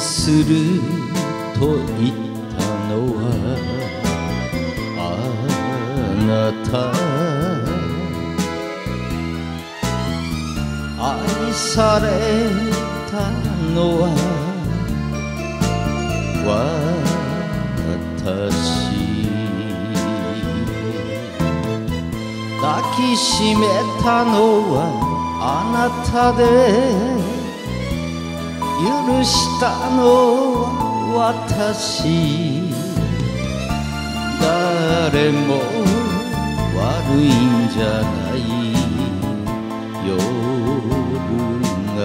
すると言ったのはあなた。愛されたのは私。抱きしめたのはあなたで。許したのは私。誰も悪いんじゃない。夜が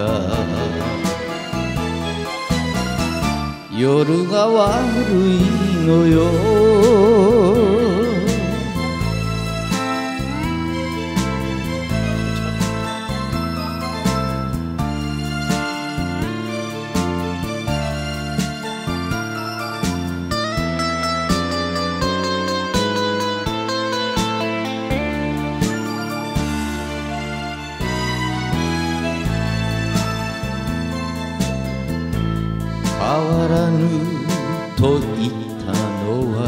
夜が悪いのよ。変わらぬと言ったのは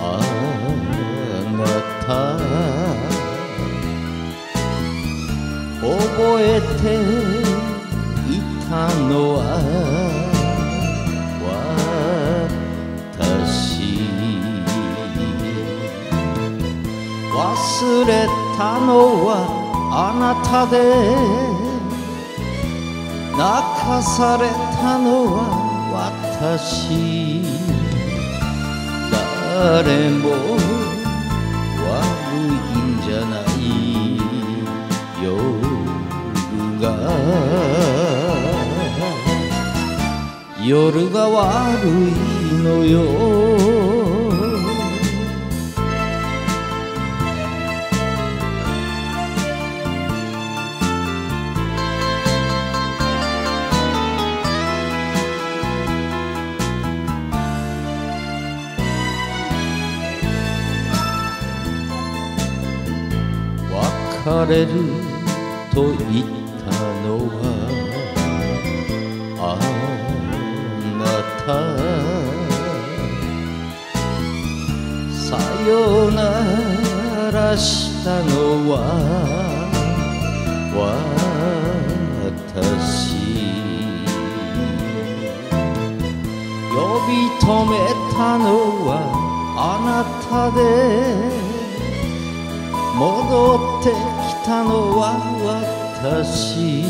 あなた。覚えていたのは私。忘れたのはあなたで泣かされたのは私。誰も悪いんじゃない。夜が夜が悪いのよ。別れると言ったのはあなた。さよならしたのは私。呼び止めたのはあなたで戻ってきたのは私。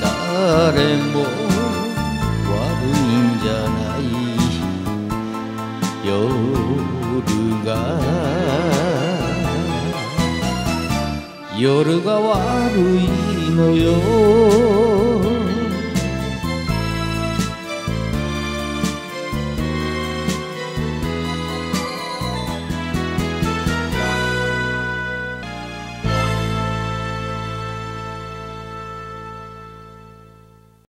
誰も悪いんじゃない。夜が夜が悪いのよ。